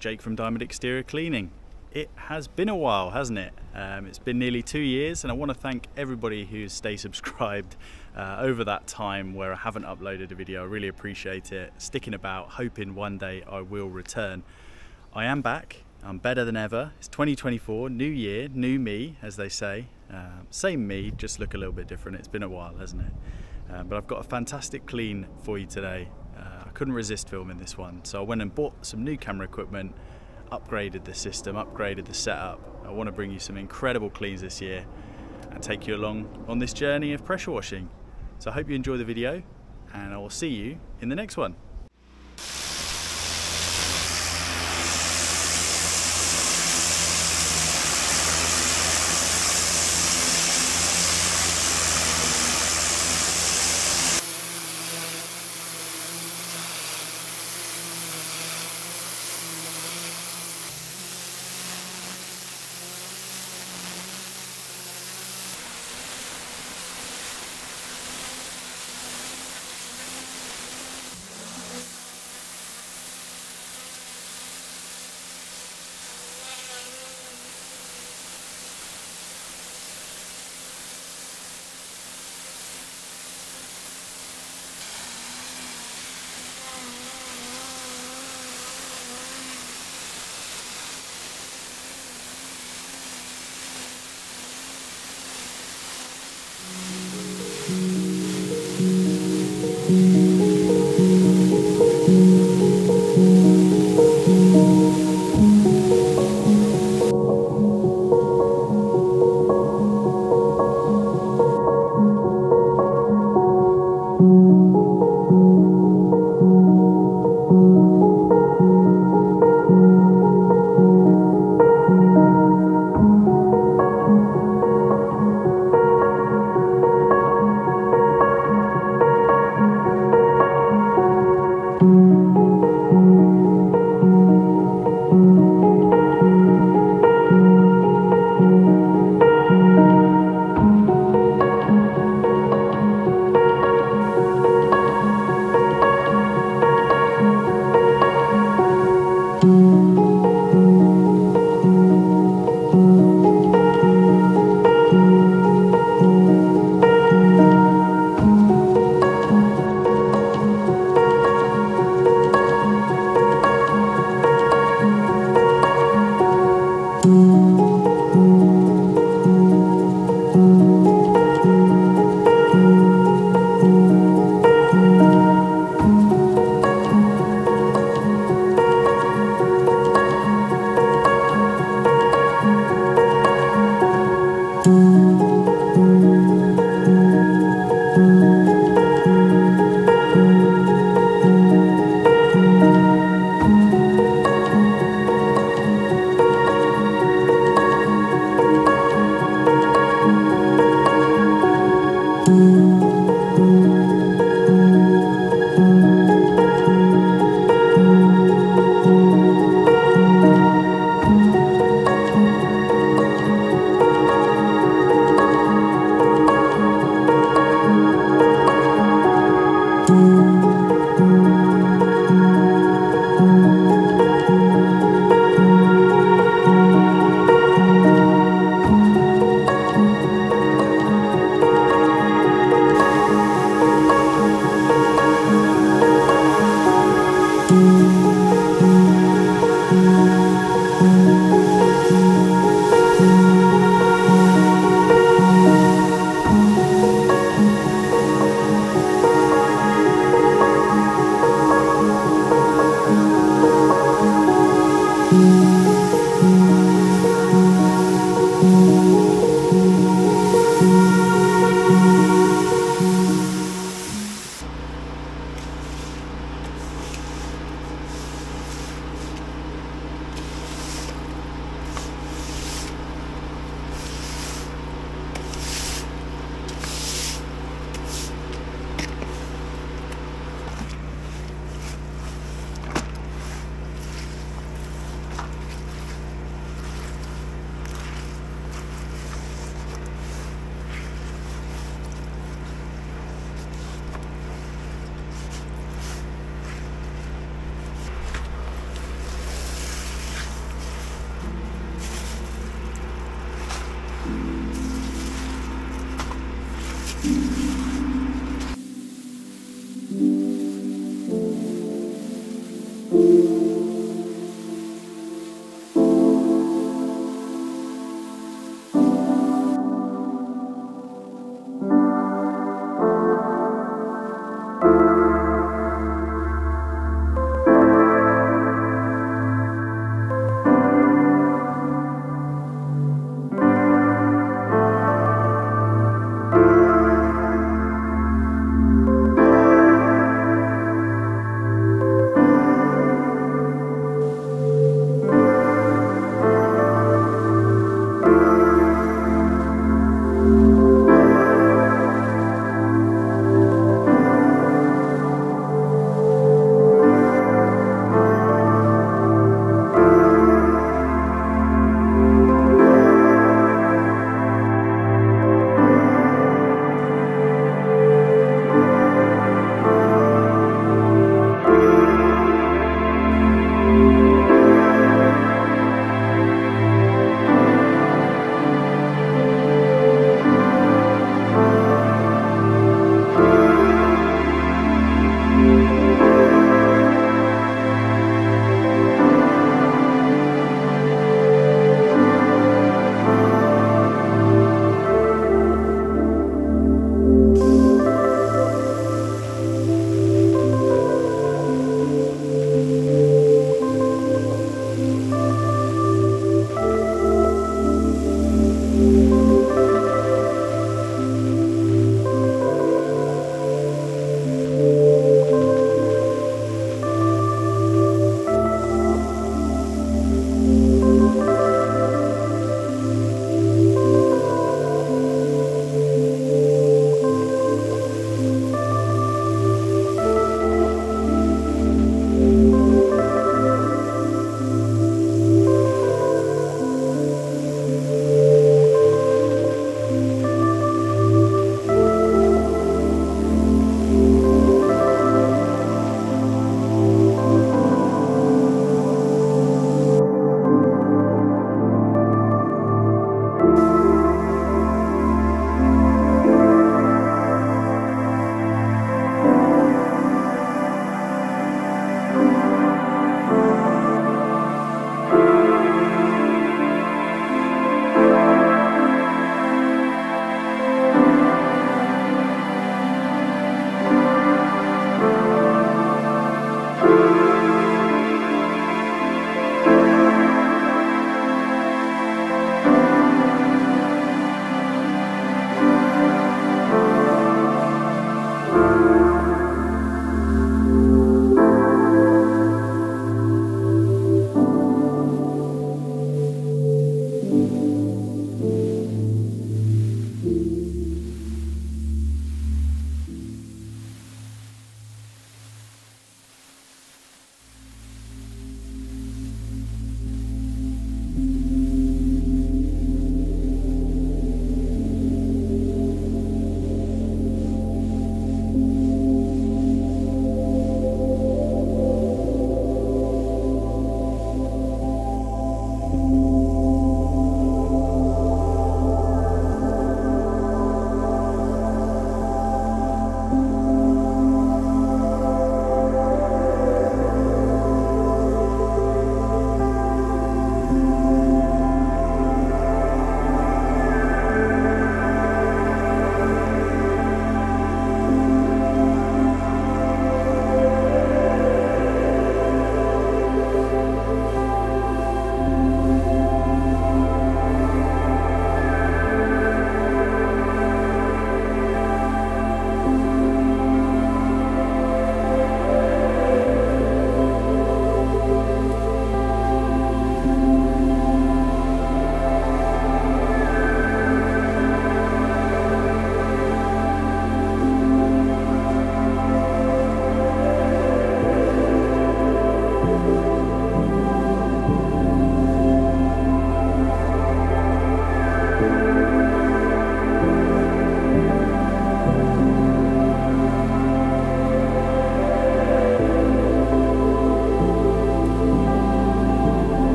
Jake from Diamond Exterior Cleaning. It has been a while, hasn't it? Um, it's been nearly two years and I want to thank everybody who's stayed subscribed uh, over that time where I haven't uploaded a video. I really appreciate it. Sticking about, hoping one day I will return. I am back, I'm better than ever. It's 2024, new year, new me, as they say. Uh, same me, just look a little bit different. It's been a while, hasn't it? Uh, but I've got a fantastic clean for you today. Couldn't resist filming this one, so I went and bought some new camera equipment, upgraded the system, upgraded the setup. I want to bring you some incredible cleans this year and take you along on this journey of pressure washing. So I hope you enjoy the video and I will see you in the next one.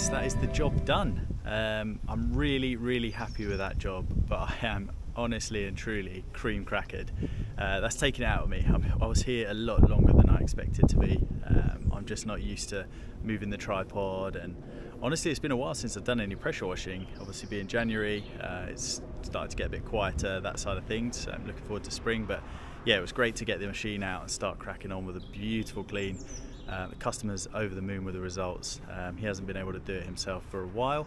Yes, that is the job done. Um, I'm really, really happy with that job, but I am honestly and truly cream crackered. Uh, that's taken it out of me. I was here a lot longer than I expected to be. Um, I'm just not used to moving the tripod and honestly it's been a while since I've done any pressure washing. Obviously being January, uh, it's started to get a bit quieter, that side of things. So I'm looking forward to spring, but yeah, it was great to get the machine out and start cracking on with a beautiful clean. Uh, the customer's over the moon with the results. Um, he hasn't been able to do it himself for a while.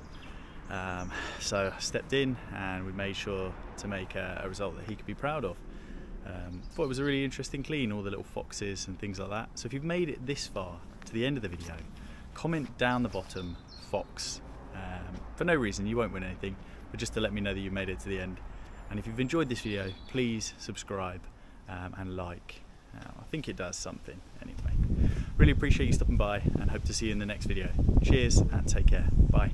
Um, so I stepped in and we made sure to make a, a result that he could be proud of. Um, thought it was a really interesting clean, all the little foxes and things like that. So if you've made it this far to the end of the video, comment down the bottom fox um, for no reason. You won't win anything, but just to let me know that you made it to the end. And if you've enjoyed this video, please subscribe um, and like. Uh, I think it does something anyway. Really appreciate you stopping by and hope to see you in the next video. Cheers and take care. Bye.